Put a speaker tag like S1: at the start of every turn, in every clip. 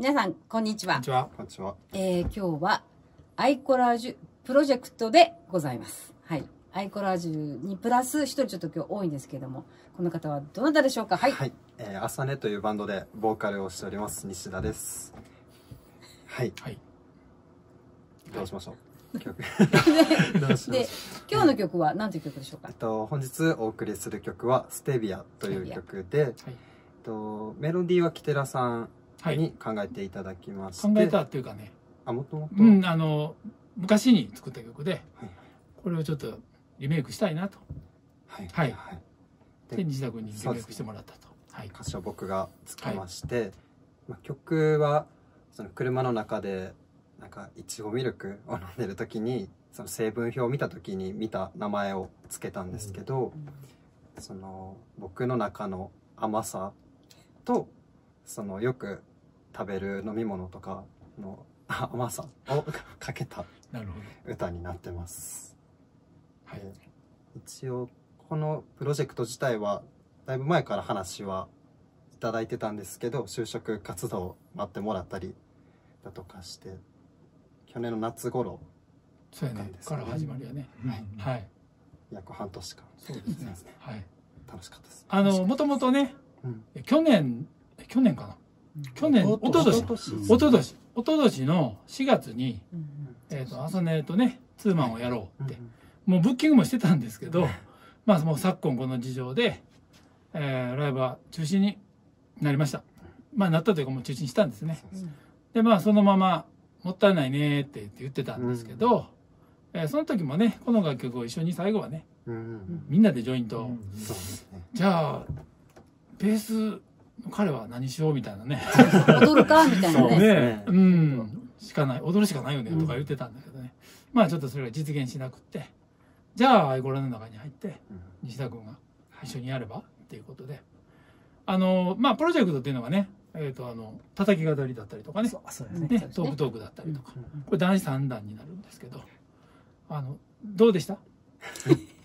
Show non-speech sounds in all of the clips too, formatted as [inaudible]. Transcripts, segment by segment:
S1: 皆さん、こんにちは
S2: こんに。ちは。
S3: こんにちは。
S1: えー今日は、 Ai-collage Project でございます。はい。 Ai-collage にプラス、一人ちょっと今日多いんですけども、この方はどなたでしょうか？はい。
S3: はい。えー、朝寝というバンドでボーカルをしております、西田です。はい。
S2: はい。
S3: どうしましょう？曲。[laughs]
S1: で、今日の曲は何という曲でしょうか？
S3: えっと、本日お送りする曲は、ステビアという曲で、えっと、メロディーはキテラさん
S2: はい。
S3: に考えていただきまして、
S2: 考えたっていうかね、
S3: あ、もともと、
S2: うん、あの、昔に作った曲で、
S3: はい
S2: これをちょっとリメイクしたいなと。
S3: はい。
S2: はい
S3: はい。
S2: で、
S3: で
S2: 西田君にリメイクしてもらったと。はい。
S3: 歌詞を僕がつけまして、まあ、曲はその車の中でなんかいちごミルクを飲んでる時にその成分表を見た時に見た名前をつけたんですけど、その僕の中の甘さとそのよく食べる飲み物とかの甘さをかけた。歌になってます。
S2: はい。
S3: で一応このプロジェクト自体はだいぶ前から話はいただいてたんですけど就職活動待ってもらったりだとかして去年の夏頃
S2: そうやね
S3: なん。ですね
S2: から始まりやね。
S3: はい
S2: はい。
S3: 約半年間
S2: そうですね。はい。
S3: 楽しかったです
S2: あの、もともとね、
S3: うん
S2: 去年、去年かな去年、
S4: お
S2: 一昨年、
S4: 一昨年
S2: 一昨年、一昨年の4月に、
S1: うん
S2: えっ、と、朝寝とね、ツーマンをやろうって、
S3: うん
S2: もうブッキングもしてたんですけど、まあもう昨今この事情で、えーライブは中止になりました。まあなったというかもう中止にしたんですね。
S1: うん
S2: で、まあそのまま、もったいないねって言ってたんですけど、えーその時もね、この楽曲を一緒に最後はね、
S3: うんうん
S2: みんなでジョイント、
S3: そうですね。
S2: じゃあ、ベースの彼は何しようみたいなね。
S1: 踊るかみたいな
S3: そう。
S1: ね。
S2: ね。うん、しかない、踊るしかないよねとか言ってたんだけどね。まあちょっとそれが実現しなくって、じゃあアイゴラの中に入って、
S3: うん。
S2: 西田君が一緒にやればっていうことで。あの、まあプロジェクトっていうのがね、えっ、とあの、叩き語りだったりとかね、
S4: そうそうですね。
S2: ねトークトークだったりとか、
S3: うん。
S2: これ男子三段になるんですけど、あの、どうでした？[laughs]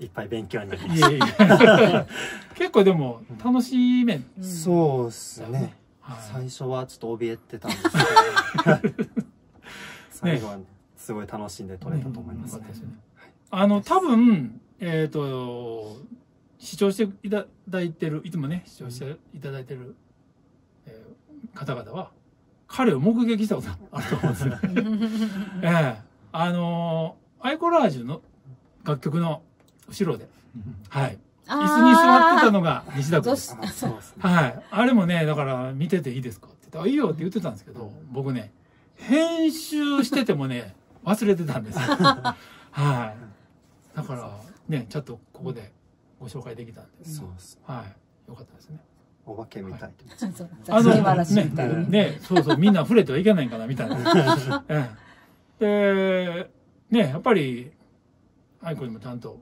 S3: いっぱい勉強になりま
S2: い
S3: し
S2: えいえ。[laughs] 結構でも楽しめん
S1: うん
S3: たそうですね。
S2: はい。
S3: 最初はちょっと怯えてたんですけど。最後はねすごい楽しんで撮れたと思いますね。
S2: よかったですよね。あの、多分、えっ、と、視聴していただいてる、いつもね、視聴していただいてる、えー方々は、彼を目撃したことあると思うんですよ。[laughs] ええ。あのーアイコラージュの楽曲の後ろで、はい。椅子に座ってたのが西田君です。
S3: あそうですね
S2: はい。あれもね、だから見てていいですかって言って、あ、いいよって言ってたんですけど、僕ね、編集しててもね、忘れてたんですよ。[laughs] はい。だから、ね、ちょっとここでご紹介できたんです。
S3: そうですね
S2: はい。よかったですね。
S3: お化けみたい
S2: あ
S1: 座敷わらし
S2: ね
S1: ね。
S2: ね、そうそう、みんな触れてはいけないんかな、みたいな。[laughs] えね、やっぱり、アイコにもちゃんと、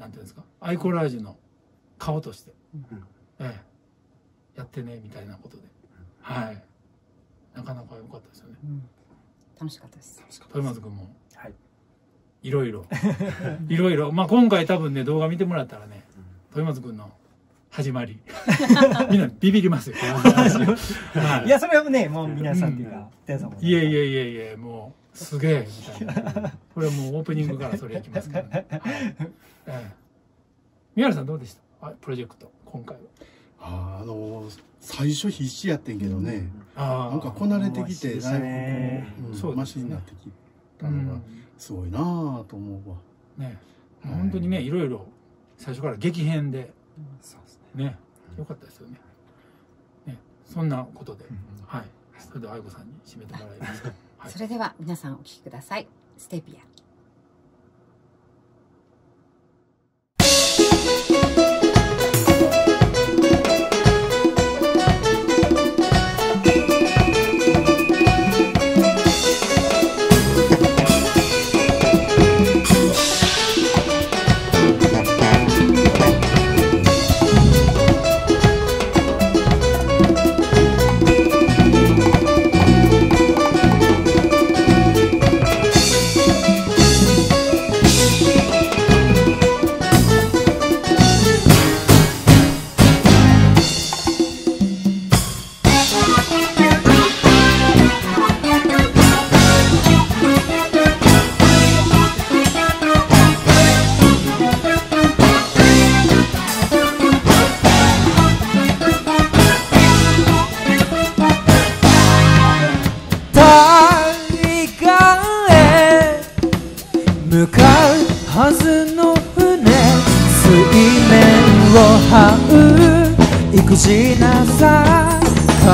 S2: なんていうんですか、 Ai-collage の顔として、
S3: うん。
S2: ええ、やってね、みたいなことで。はい。なかなか良かったですよね。
S1: うん。楽しかったです。
S3: 楽しかった
S2: 豊松君も、
S4: はい。
S2: いろいろ、いろいろ、まあ今回多分ね、動画見てもらったらね、豊松君の始まり、[laughs] みんなビビりますよ。[laughs] はい。
S4: い。や、それはね、もう皆さんっていうか、テンさんも。
S2: いえいえいえいえ、もう、すげえ、みたいな。これはもうオープニングからそれいきます [laughs] からね。はいええ宮原さんどうでした？あプロジェクト、今回は。
S5: あーあの最初必死やってんけどね、
S2: ああ。
S5: なんかこなれてきてだいぶ
S2: そうですね
S5: マシになってき
S2: う
S5: たのが
S2: ん、
S5: すごいなぁと思うわ。
S2: ね、
S5: はい
S2: 本当にね、いろいろ、最初から激変で、
S3: そうですね
S2: ね、よかったですよね。ね、そんなことで、はい。それでは愛子さんに締めてもらいますか。はい
S1: そ。れでは皆さんお聴きください。ステピア。
S6: 「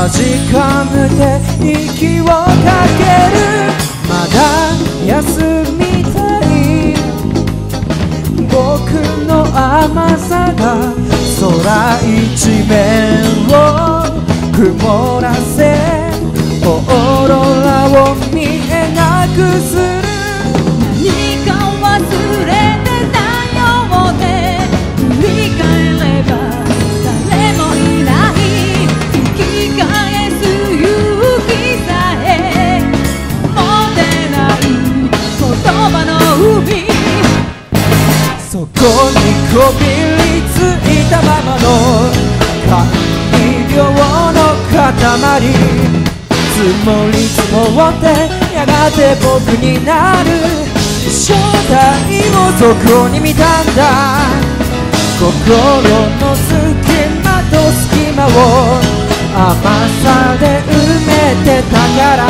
S6: かじかむて息をかける。まだ休みたい。僕の甘さが空一面を。曇らせオーロラを見えなくす。
S7: た
S6: ままの大量の塊積もり積もってやがて僕になる。正体をそこに見たんだ。心の隙間と隙間を甘さで埋めてたから。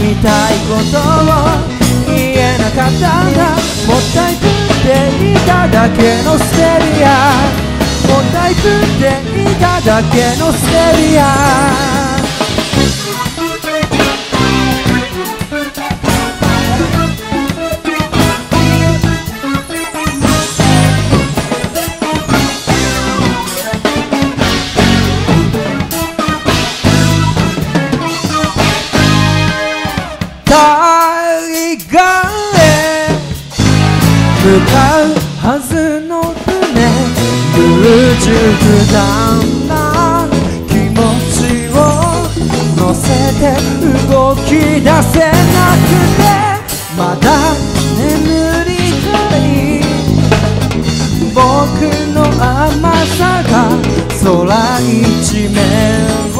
S6: 言いたいことを言えなかったんだ。もったいぶっていただけのステリア。もったいぶっていただけのステリア。空熟だな気持ちを乗せて動き出せなくてまだ眠りたい僕の甘さが空一面を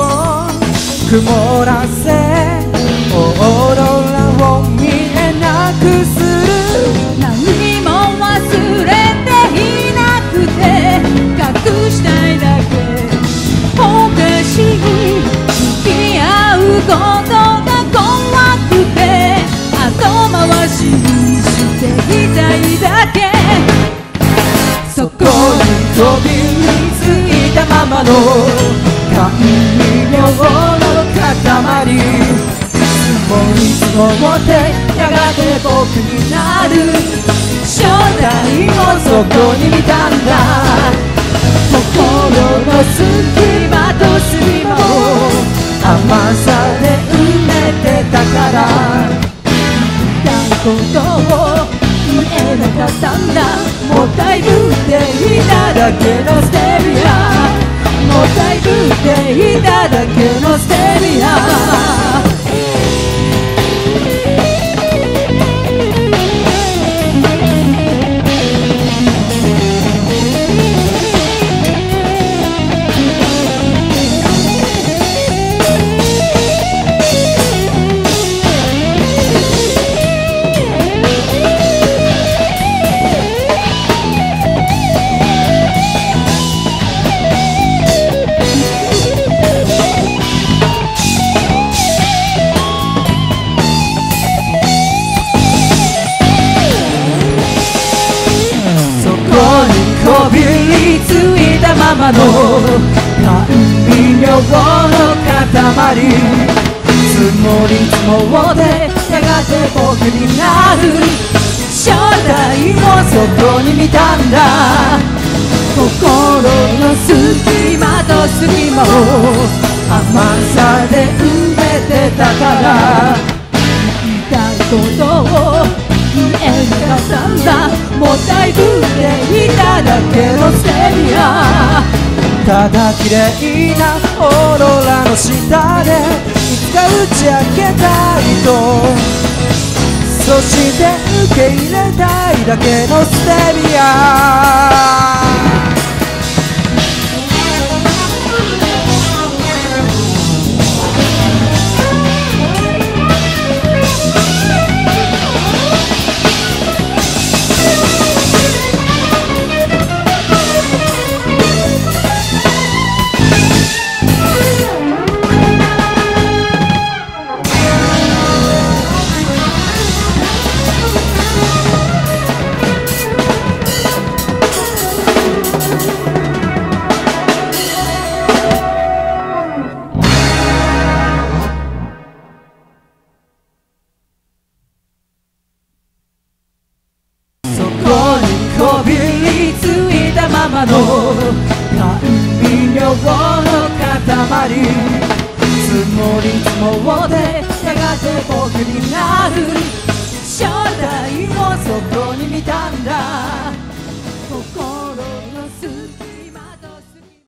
S6: 曇らせの感情の塊積もり積もってやがて僕になる。正体をそこに見たんだ。心の隙間と隙間を甘さで埋めてたから。
S7: 言いことを言えなかったんだ。もったいぶっていただけのステリアもったい。ぶっていただけのステリア。
S6: の感微妙の塊。積もり積もってやがて僕になる。正体をそこに見たんだ。心の隙間と隙間を甘さで埋めてたから。
S7: 言いたいことを言えなかったんだ。もったいぶっていただけのステリア。
S6: ただ綺麗なオーロラの下でいつか打ち明けたいと。そして受け入れたいだけのステリア。様の甘味料の塊。積もり積もってやがて僕になる。将来をそこに見たんだ。